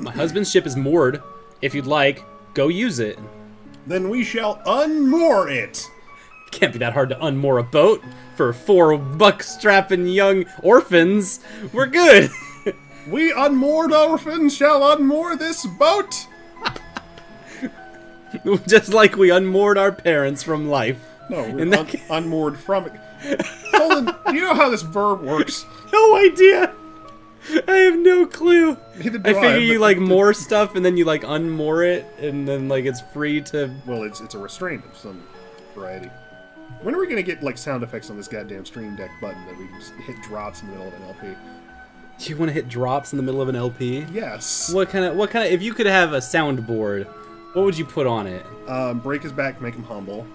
My husband's ship is moored. If you'd like, go use it. Then we shall unmoor it. Can't be that hard to unmoor a boat for four buck-strapping young orphans. We're good. We unmoored orphans shall unmoor this boat. Just like we unmoored our parents from life. No, we're un- unmoored from it. Do you know how this verb works? No idea. I have no clue. Neither do I figure you like more stuff and then you like unmoor it and then like it's free to. Well, it's it's a restraint of some variety. When are we gonna get like sound effects on this goddamn stream deck button that we can just hit drops in the middle of an LP? Do you want to hit drops in the middle of an LP? Yes. What kind of what kind of if you could have a soundboard, what would you put on it? Um, break his back, make him humble.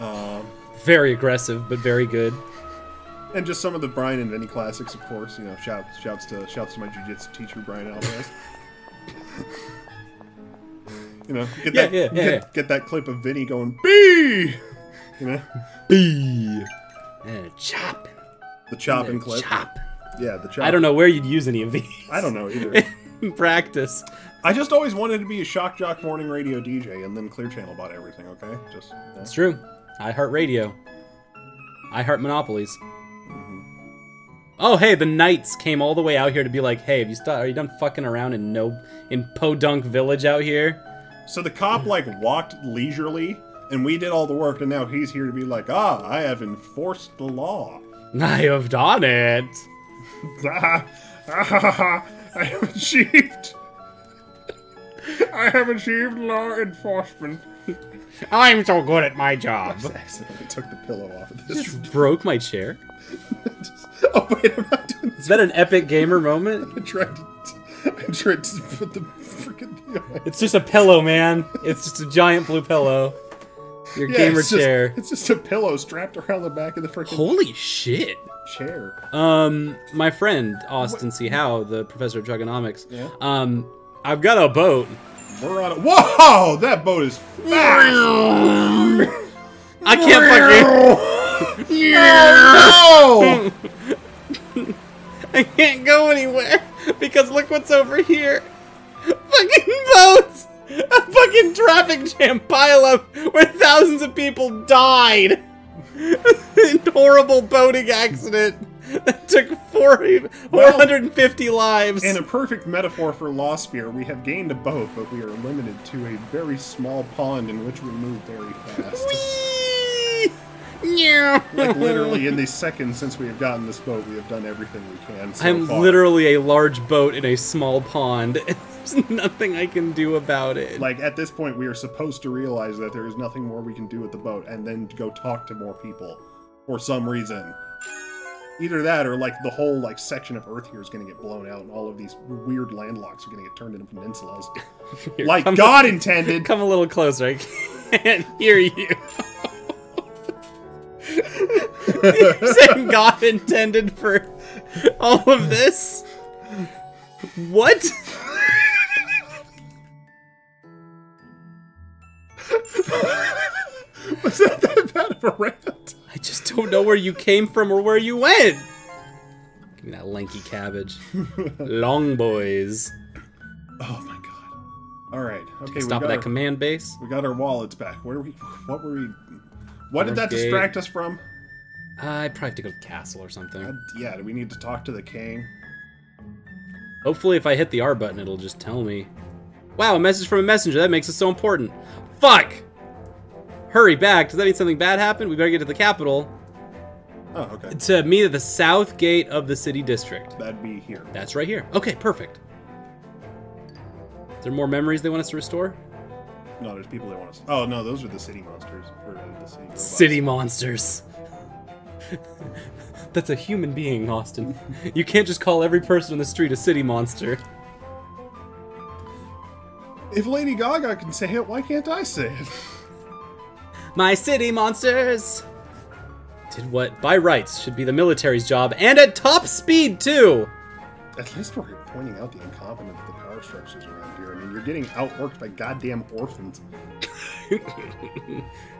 Um, Very aggressive, but very good. And just some of the Brian and Vinny classics, of course. You know, shout, shouts to shouts to my jujitsu teacher Brian Alvarez. you know, get Yeah, that yeah, yeah, get, get that clip of Vinny going B. You know, B. And chopping. the chopping clip. Chopping. Yeah, the chopping. I don't know where you'd use any of these. I don't know either. Practice. I just always wanted to be a shock jock morning radio DJ, and then Clear Channel bought everything. Okay, just. It's true. I heart radio. I heart monopolies. Oh, hey, the knights came all the way out here to be like, hey, have you st- are you done fucking around in no in Podunk Village out here? So the cop like walked leisurely, and we did all the work, and now he's here to be like, ah, I have enforced the law. I have done it. Ah, ah, I have achieved. I have achieved law enforcement. I'm so good at my job. I accidentally took the pillow off of this. Just broke my chair. oh wait, I'm not doing this. Is that an epic gamer moment? I tried to. I tried to put the freaking thing on. It's just a pillow, man. It's just a giant blue pillow. Your gamer it's just- chair. it's just a pillow strapped around the back of the freaking Holy shit. chair. Um, my friend Austin C. Howe, the professor of trigonomics. Yeah? Um, I've got a boat. We're on a. Whoa! That boat is fast! I can't fucking. No! I can't go anywhere because look what's over here. Fucking boats. A fucking traffic jam pileup where thousands of people died. Horrible boating accident that took 40, 450 lives. In a perfect metaphor for Lost Sphear, we have gained a boat, but we are limited to a very small pond in which we move very fast. Whee! Yeah. like literally in the seconds since we have gotten this boat, we have done everything we can. So I'm far. literally a large boat in a small pond. There's nothing I can do about it. like at this point, we are supposed to realize that there is nothing more we can do with the boat, and then go talk to more people for some reason. Either that, or like the whole like section of Earth here is going to get blown out, and all of these weird landlocks are going to get turned into peninsulas, Here, like God intended. Come a little closer. I can't hear you. Saying God intended for all of this? What? Was that that bad of a rant? I just don't know where you came from or where you went. Give me that lanky cabbage. Long boys. Oh my god! All right, okay, Stop at that our, command base. we got our wallets back. Where are we? What were we? What did that Northgate. distract us from? Uh, I'd probably have to go to the castle or something. God, yeah, do we need to talk to the king? Hopefully, if I hit the R button, it'll just tell me. Wow, a message from a messenger. That makes it so important. Fuck! Hurry back. Does that mean something bad happened? We better get to the capital. Oh, okay. To meet at the south gate of the city district. That'd be here. That's right here. Okay, perfect. Is there more memories they want us to restore? No, there's people that want to. Oh no, those are the city monsters. Or the city. robots. City monsters. That's a human being, Austin. You can't just call every person on the street a city monster. If Lady Gaga can say it, why can't I say it? My city monsters! Did what, by rights, should be the military's job, and at top speed, too! At least we're pointing out the incompetence of the power structures around here. I mean, you're getting outworked by goddamn orphans. hey,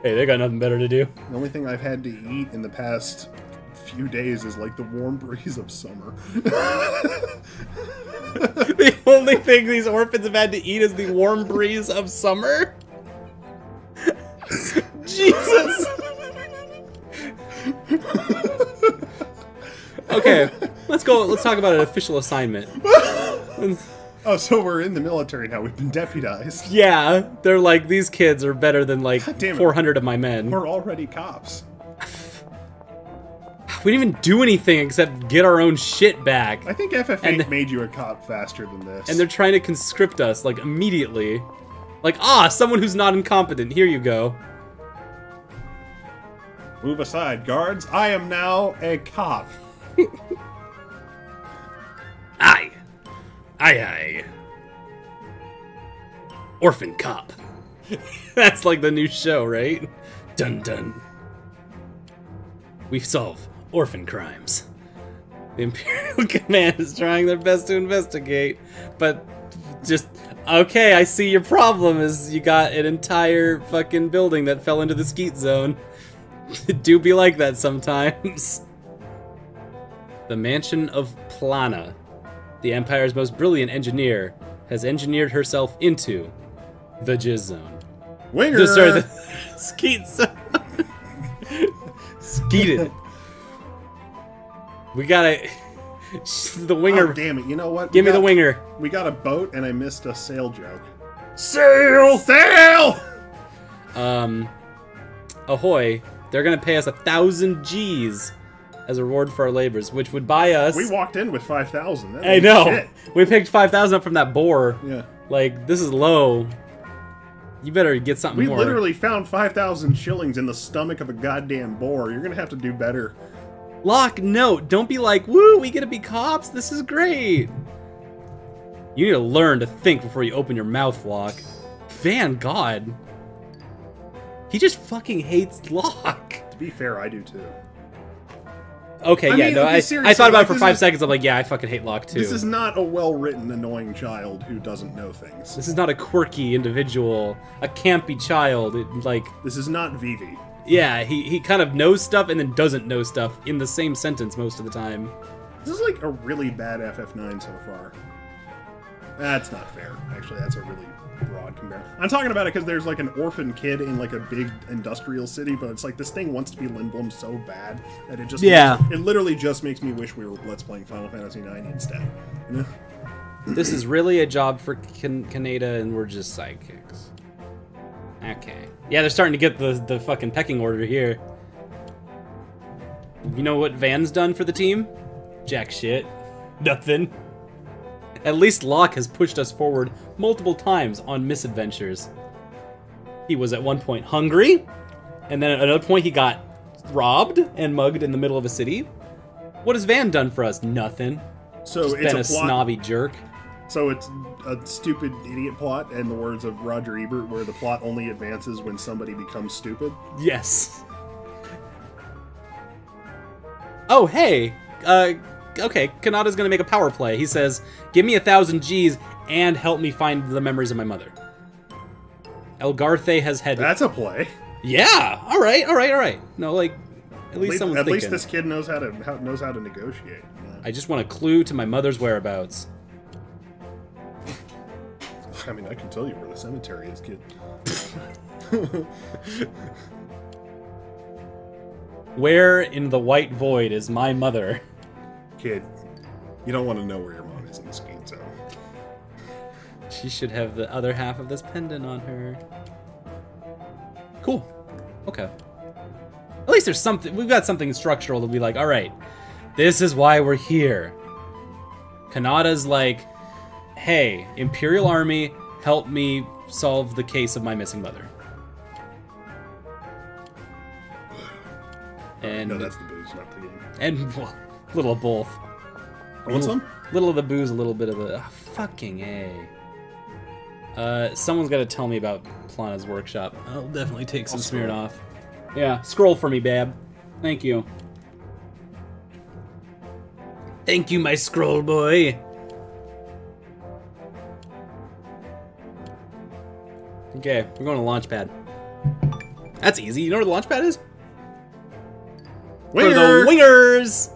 they got nothing better to do. The only thing I've had to eat in the past few days is like the warm breeze of summer. the only thing these orphans have had to eat is the warm breeze of summer. Jesus. Okay, go. Let's talk about an official assignment. Oh, so we're in the military now. We've been deputized. Yeah, they're like these kids are better than like God damn it. 400 of my men. We're already cops. We didn't even do anything except get our own shit back. I think FF8 And- made you a cop faster than this. And they're trying to conscript us like immediately. Like, ah, someone who's not incompetent. Here you go. Move aside, guards. I am now a cop. Aye, aye. Orphan Cop. That's like the new show, right? Dun dun. We solve orphan crimes. The Imperial Command is trying their best to investigate, but just okay, I see your problem is you got an entire fucking building that fell into the skeet zone. Do be like that sometimes. The Mansion of Plana, the Empire's most brilliant engineer, has engineered herself into the Jizz Zone. Winger. The, sorry, the Skeet Zone. Skeeted. We gotta. The Oh, winger. damn it. You know what? Give We me the winger. We got a boat and I missed a sail joke. Sail! Sail! Um, ahoy! They're gonna pay us a thousand G's as a reward for our labors, which would buy us. We walked in with 5,000. That I know. shit. We picked five thousand up from that boar. Yeah. Like this is low. You better get something We more. literally found 5,000 shillings in the stomach of a goddamn boar. You're gonna have to do better. Locke, no, don't be like, woo, we get to be cops. This is great. You need to learn to think before you open your mouth, Locke. Van God. He just fucking hates Locke. To be fair, I do too. Okay, I yeah, mean, no, okay, I, I thought about like, it for five is- seconds. I'm like, yeah, I fucking hate Locke too. This is not a well-written, annoying child who doesn't know things. This is not a quirky individual, a campy child. It, like, This is not Vivi. yeah, he, he kind of knows stuff and then doesn't know stuff in the same sentence most of the time. This is like a really bad FF9 so far. That's not fair. Actually, that's a really broad comparison. I'm talking about it because there's like an orphan kid in like a big industrial city, but it's like this thing wants to be Lindblom so bad that it just Yeah. it literally just makes me wish we were let's playing Final Fantasy IX instead. You know? this is really a job for Kan- Kanada, and we're just sidekicks. Okay. Yeah, they're starting to get the, the fucking pecking order here. You know what Van's done for the team? Jack shit. Nothing. At least Locke has pushed us forward multiple times on misadventures. He was at one point hungry, and then at another point he got robbed and mugged in the middle of a city. What has Van done for us? Nothing. So Just it's been a, a, snobby jerk. So it's a stupid idiot plot, in the words of Roger Ebert, where the plot only advances when somebody becomes stupid. Yes. Oh, hey. Uh, okay, Kanada's gonna make a power play. He says, give me a thousand G's and help me find the memories of my mother. Elgarthe has had... That's a play. Yeah! Alright, alright, alright. No, like, at At least someone's at least this kid knows how to how, knows how to negotiate. know? I just want a clue to my mother's whereabouts. I mean, I can tell you where the cemetery is, kid. Where in the white void is my mother? Kid, you don't want to know where your mom is in the skate zone. She should have the other half of this pendant on her. Cool. Okay. At least there's something. We've got something structural to be like, all right, this is why we're here. Kanada's like, hey, Imperial Army, help me solve the case of my missing mother. And No, that's the booze, not the game. and well, little of both. I want some? Little of the booze, a little bit of the ah, fucking a. Uh, someone's got to tell me about Plana's workshop. I'll definitely take some I'll Yeah, scroll for me, Bab. Thank you. Thank you, my scroll boy. Okay, we're going to Launchpad. That's easy. You know where the Launchpad is? For the wingers!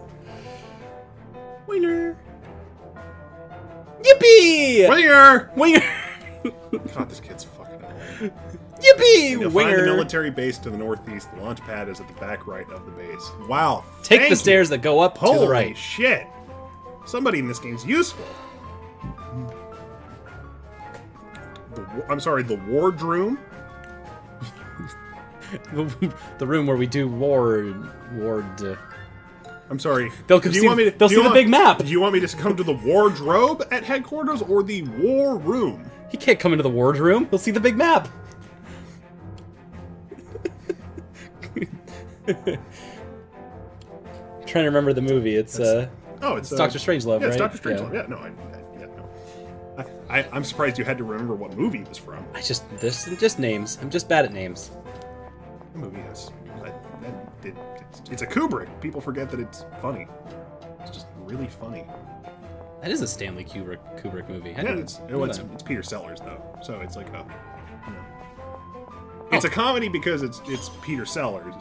Winger! Yippee! Winger! Winger! God, this kid's fucking annoying. Yippee! You'll find the military base to the northeast. The launch pad is at the back right of the base. Wow. Take thank the you. stairs that go up Holy to the right. shit. Somebody in this game's useful. The, I'm sorry, the wardroom. the room where we do ward ward. Uh, I'm sorry. They'll come do you see- want me to, they'll you the big map. Do you want me to come to the wardrobe at headquarters or the war room? he can't come into the ward room. He'll see the big map. trying to remember the movie. It's uh, Oh, it's, It's Doctor Strangelove, yeah, it's right? Doctor Strangelove. Yeah, no, I, I, yeah, no. I, I, I'm surprised you had to remember what movie it was from. I just this just names. I'm just bad at names. It's, it's a Kubrick. People forget that it's funny. It's just really funny. That is a Stanley Kubrick Kubrick movie. I Yeah, didn't it's, know it's, it's Peter Sellers though, so it's like a. you know. It's a comedy because it's it's Peter Sellers,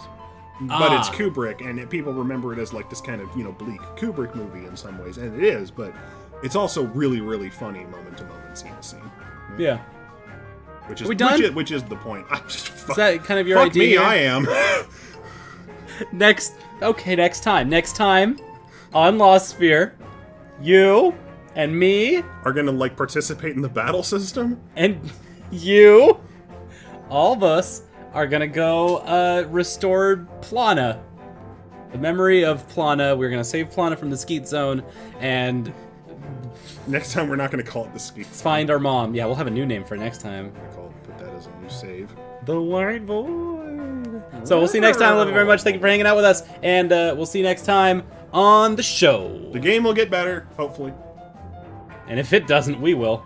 but it's Ah. Kubrick, and it, people remember it as like this kind of you know bleak Kubrick movie in some ways, and it is, but it's also really really funny moment to moment, scene to scene, yeah. which is we done? Which is, which is the point. I'm just fuck, Is that kind of your fuck idea? me? I am. Next, okay, next time. Next time on Lost Sphear, you and me Are gonna like participate in the battle system. and you, all of us, are gonna go uh, restore Plana. The memory of Plana. We're gonna save Plana from the Skeet Zone and Next time we're not gonna call it the Skeets. find our mom. Yeah, we'll have a new name for next time. Gonna call put that as a new save. The White Boy. So we'll see you next time. Love you very much. Thank you for hanging out with us, and uh, we'll see you next time on the show. The game will get better, hopefully. And if it doesn't, we will.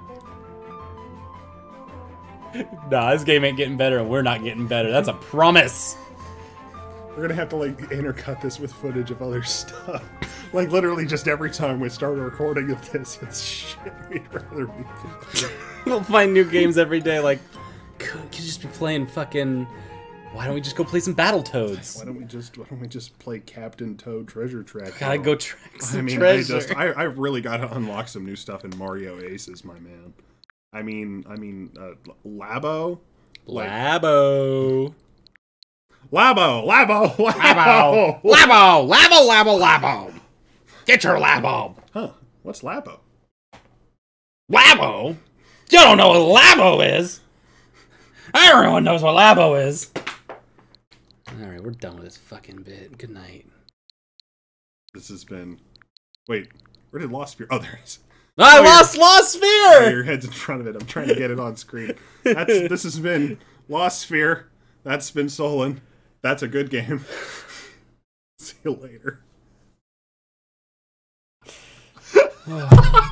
nah, this game ain't getting better, and we're not getting better. That's a promise. We're gonna have to like intercut this with footage of other stuff. like literally just every time we start a recording of this, it's shit we'd rather be. we'll find new games every day. Like, could could just be playing fucking. Why don't we just go play some Battletoads? Why don't we just why don't we just play Captain Toad Treasure Track? Gotta go track some I mean, treasure. I just I, I really gotta unlock some new stuff in Mario Aces, my man. I mean, I mean, uh, Labo, like Labo. Labo, Labo, Labo. Labo. Labo. Labo. Labo. Labo. Get your Labo. Huh? What's Labo? Labo? You don't know what Labo is? Everyone knows what Labo is. Alright, we're done with this fucking bit. Good night. This has been. Wait, where did Lost Sphear? Oh, there it is. I Oh, lost Lost Oh, Sphere! your head's in front of it. I'm trying to get it on screen. That's this has been Lost Sphear. That's been Solon. That's a good game. See you later.